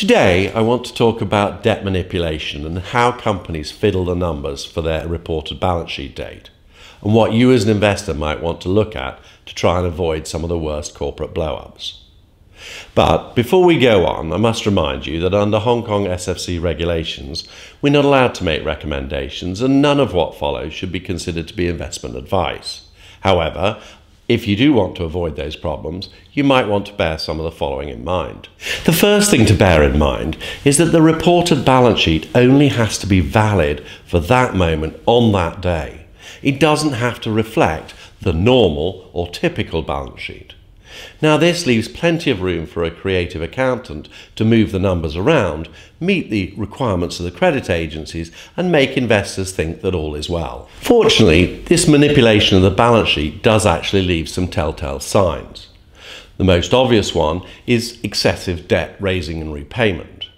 Today, I want to talk about debt manipulation and how companies fiddle the numbers for their reported balance sheet date, and what you as an investor might want to look at to try and avoid some of the worst corporate blow-ups. But before we go on, I must remind you that under Hong Kong SFC regulations, we're not allowed to make recommendations, and none of what follows should be considered to be investment advice. However, if you do want to avoid those problems, you might want to bear some of the following in mind. The first thing to bear in mind is that the reported balance sheet only has to be valid for that moment on that day. It doesn't have to reflect the normal or typical balance sheet. Now, this leaves plenty of room for a creative accountant to move the numbers around, meet the requirements of the credit agencies, and make investors think that all is well. Fortunately, this manipulation of the balance sheet does actually leave some telltale signs. The most obvious one is excessive debt raising and repayment.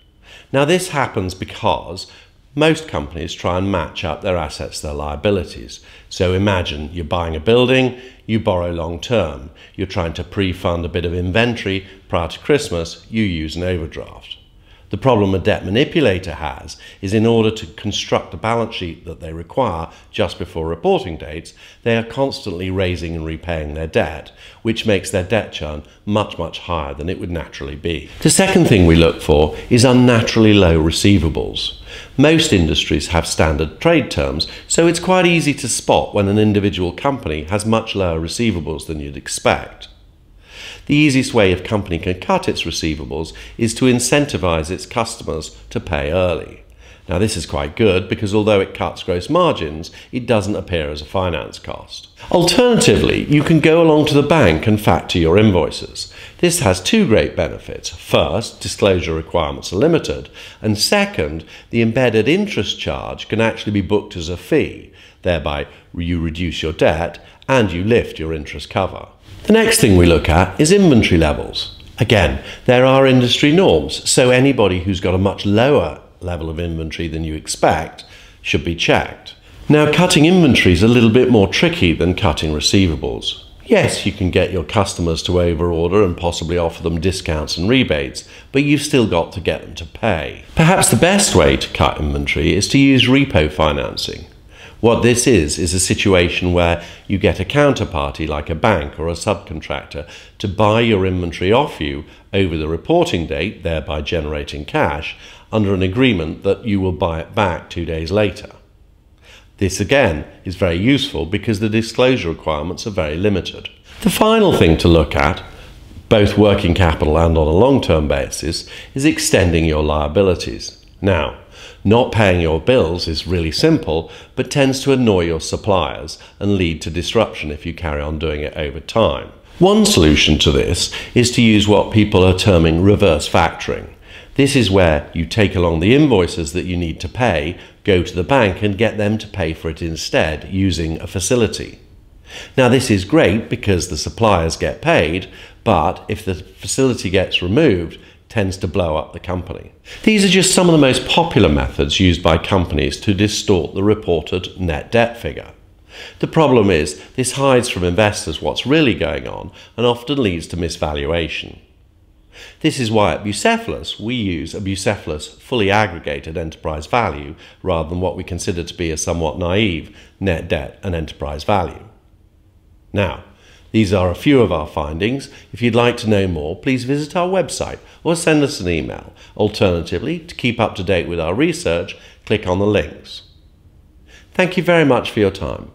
Now, this happens because most companies try and match up their assets to their liabilities. So imagine you're buying a building, you borrow long term. You're trying to pre fund a bit of inventory prior to Christmas, you use an overdraft. The problem a debt manipulator has is in order to construct a balance sheet that they require just before reporting dates, they are constantly raising and repaying their debt, which makes their debt churn much, much higher than it would naturally be. The second thing we look for is unnaturally low receivables. Most industries have standard trade terms, so it's quite easy to spot when an individual company has much lower receivables than you'd expect. The easiest way a company can cut its receivables is to incentivize its customers to pay early. Now, this is quite good because although it cuts gross margins, it doesn't appear as a finance cost. Alternatively, you can go along to the bank and factor your invoices. This has two great benefits. First, disclosure requirements are limited, and second, the embedded interest charge can actually be booked as a fee. Thereby, you reduce your debt and you lift your interest cover. The next thing we look at is inventory levels. Again, there are industry norms, so anybody who's got a much lower level of inventory than you expect should be checked. Now, cutting inventory is a little bit more tricky than cutting receivables. Yes, you can get your customers to overorder and possibly offer them discounts and rebates, but you've still got to get them to pay. Perhaps the best way to cut inventory is to use repo financing. What this is, is a situation where you get a counterparty like a bank or a subcontractor to buy your inventory off you over the reporting date, thereby generating cash, under an agreement that you will buy it back two days later. This again is very useful because the disclosure requirements are very limited. The final thing to look at, both working capital and on a long term basis, is extending your liabilities. Now, not paying your bills is really simple, but tends to annoy your suppliers and lead to disruption if you carry on doing it over time. One solution to this is to use what people are terming reverse factoring. This is where you take along the invoices that you need to pay, go to the bank and get them to pay for it instead using a facility. Now, this is great because the suppliers get paid, but if the facility gets removed, tends to blow up the company. These are just some of the most popular methods used by companies to distort the reported net debt figure. The problem is, this hides from investors what's really going on and often leads to misvaluation. This is why at Bucephalus we use a Bucephalus fully aggregated enterprise value rather than what we consider to be a somewhat naive net debt and enterprise value. Now, these are a few of our findings. If you'd like to know more, please visit our website or send us an email. Alternatively, to keep up to date with our research, click on the links. Thank you very much for your time.